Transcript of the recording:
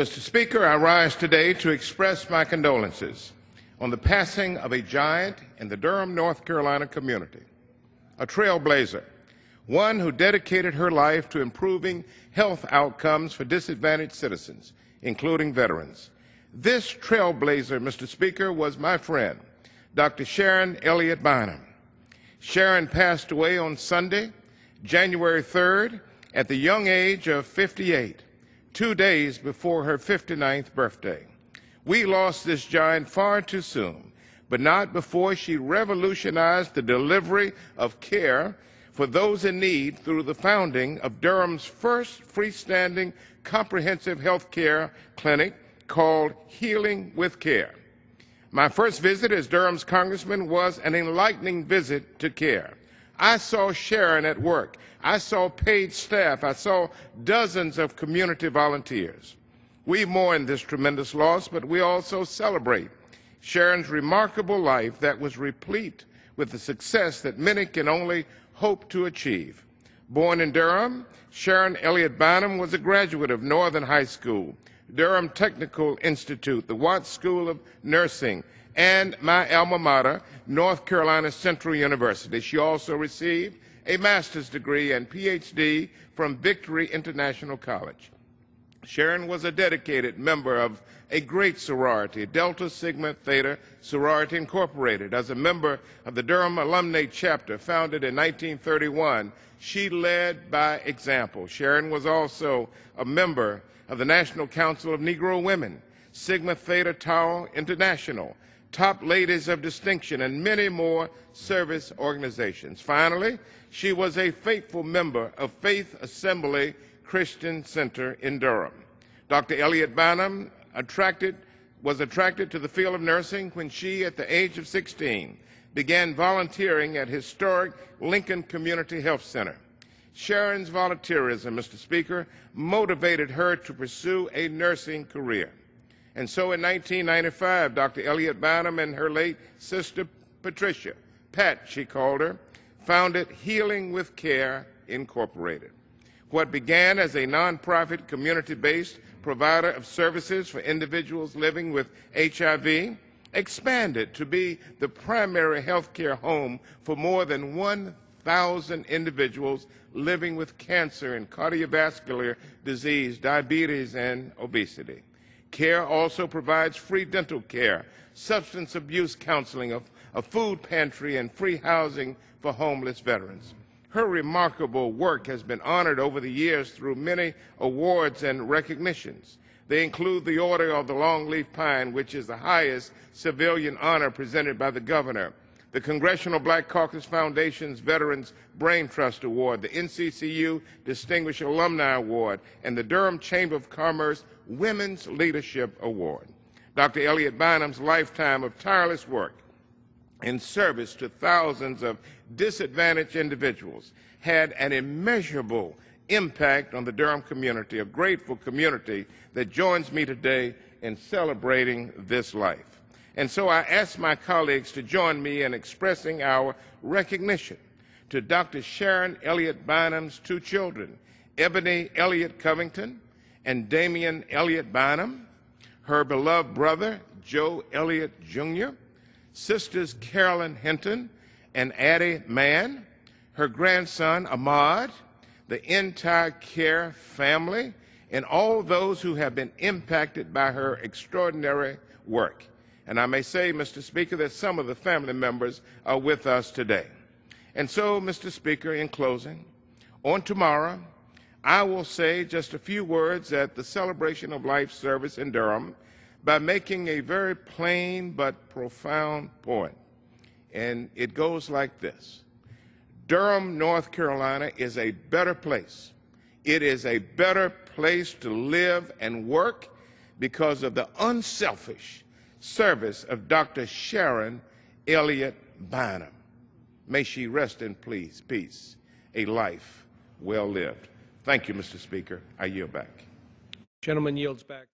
Mr. Speaker, I rise today to express my condolences on the passing of a giant in the Durham, North Carolina community, a trailblazer, one who dedicated her life to improving health outcomes for disadvantaged citizens, including veterans. This trailblazer, Mr. Speaker, was my friend, Dr. Sharon Elliott Bynum. Sharon passed away on Sunday, January 3rd, at the young age of 58 two days before her 59th birthday. We lost this giant far too soon, but not before she revolutionized the delivery of care for those in need through the founding of Durham's first freestanding comprehensive health CAARE clinic called Healing with CAARE. My first visit as Durham's congressman was an enlightening visit to care. I saw Sharon at work. I saw paid staff. I saw dozens of community volunteers. We mourn this tremendous loss, but we also celebrate Sharon's remarkable life that was replete with the success that many can only hope to achieve. Born in Durham, Sharon Elliott Bynum was a graduate of Northern High School, Durham Technical Institute, the Watts School of Nursing, and my alma mater, North Carolina Central University. She also received a master's degree and PhD from Victory International College. Sharon was a dedicated member of a great sorority, Delta Sigma Theta Sorority Incorporated. As a member of the Durham Alumni Chapter, founded in 1931, she led by example. Sharon was also a member of the National Council of Negro Women, Sigma Theta Tau International, top ladies of distinction, and many more service organizations. Finally, she was a faithful member of Faith Assembly Christian Center in Durham. Dr. Elliott Bynum attracted, was attracted to the field of nursing when she, at the age of 16, began volunteering at historic Lincoln Community Health Center. Sharon's volunteerism, Mr. Speaker, motivated her to pursue a nursing career. And so in 1995, Dr. Elliott Bynum and her late sister Patricia, Pat, she called her, founded Healing with CAARE Incorporated. What began as a nonprofit community based provider of services for individuals living with HIV expanded to be the primary health care home for more than 1,000 individuals living with cancer and cardiovascular disease, diabetes, and obesity. CAARE also provides free dental care, substance abuse counseling, a, a food pantry, and free housing for homeless veterans. Her remarkable work has been honored over the years through many awards and recognitions. They include the Order of the Longleaf Pine, which is the highest civilian honor presented by the governor, the Congressional Black Caucus Foundation's Veterans Brain Trust Award, the NCCU Distinguished Alumni Award, and the Durham Chamber of Commerce Women's Leadership Award. Dr. Elliott Bynum's lifetime of tireless work in service to thousands of disadvantaged individuals had an immeasurable impact on the Durham community, a grateful community that joins me today in celebrating this life. And so I ask my colleagues to join me in expressing our recognition to Dr. Sharon Elliott Bynum's two children, Ebony Elliott Covington and Damian Elliott Bynum, her beloved brother, Joe Elliott Jr., sisters Carolyn Hinton and Addie Mann, her grandson Ahmad, the entire CAARE family, and all those who have been impacted by her extraordinary work. And I may say, Mr. Speaker, that some of the family members are with us today. And so, Mr. Speaker, in closing, on tomorrow, I will say just a few words at the celebration of life service in Durham by making a very plain but profound point. And it goes like this Durham, North Carolina is a better place. It is a better place to live and work because of the unselfish service of Dr. Sharon Elliott Bynum. May she rest in peace, peace, a life well lived. Thank you, Mr. Speaker. I yield back. Gentleman yields back.